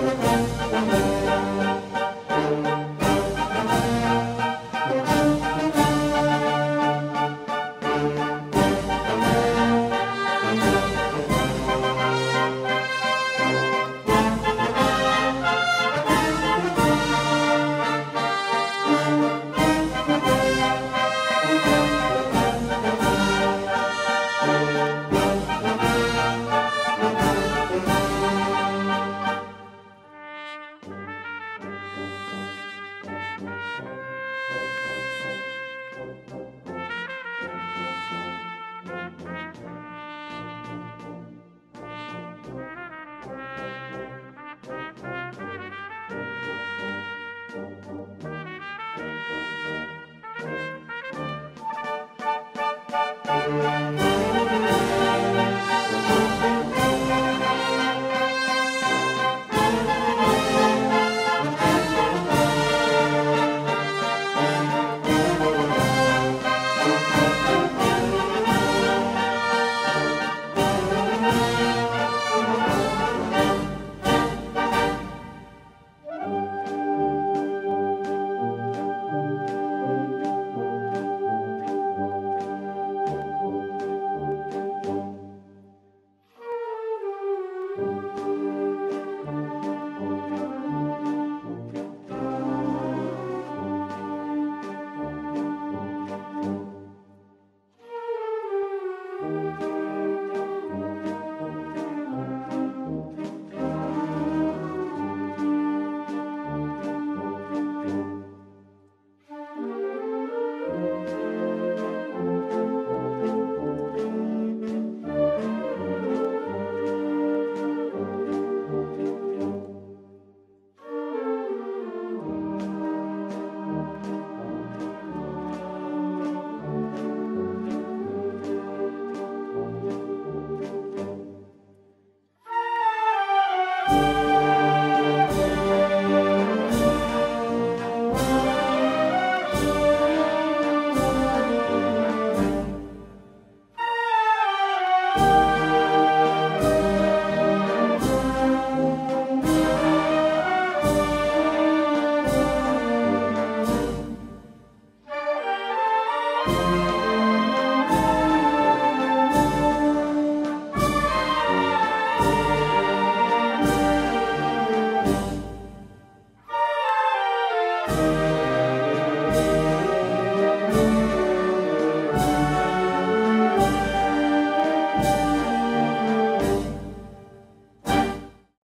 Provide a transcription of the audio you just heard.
Música